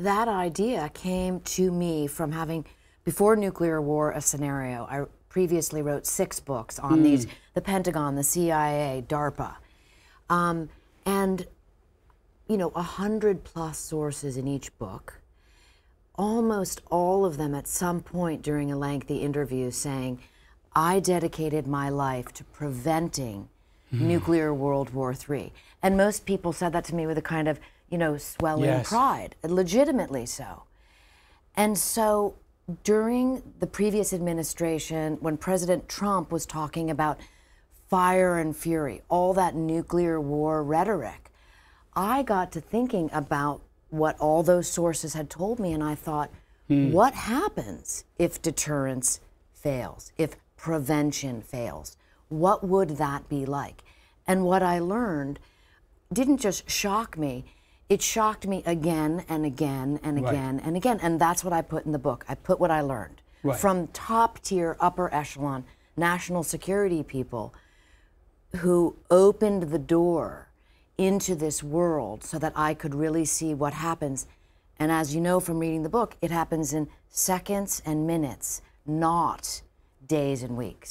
that idea came to me from having, before nuclear war, a scenario. I previously wrote six books on mm. these the Pentagon, the CIA, DARPA. Um, and, you know, a hundred plus sources in each book. Almost all of them at some point during a lengthy interview saying, I dedicated my life to preventing mm. nuclear World War III. And most people said that to me with a kind of, you know, swelling yes. pride, legitimately so. And so during the previous administration, when President Trump was talking about fire and fury, all that nuclear war rhetoric, I got to thinking about what all those sources had told me, and I thought, hmm. what happens if deterrence fails, if prevention fails? What would that be like? And what I learned didn't just shock me, it shocked me again and again and again right. and again. And that's what I put in the book. I put what I learned right. from top tier, upper echelon national security people who opened the door into this world so that I could really see what happens. And as you know from reading the book, it happens in seconds and minutes, not days and weeks.